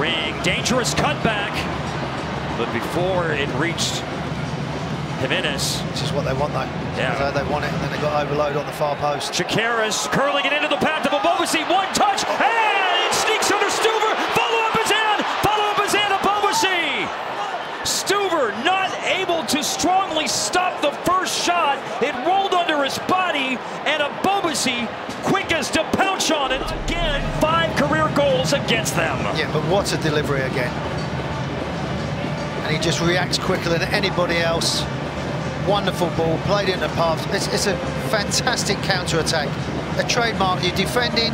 Ring, dangerous cutback. But before it reached Jimenez. Which is what they want, though. Yeah. They want it, and then they got overload on the far post. Chakiris curling it into the path of Ebobisse. One touch, and it sneaks under Stuver. Follow up his hand. Follow up his hand, Ebobisse. Stuver not able to strongly stop the first shot. It goals against them. Yeah, but what a delivery again. And he just reacts quicker than anybody else. Wonderful ball, played in the path. It's, it's a fantastic counter-attack. A trademark, you're defending,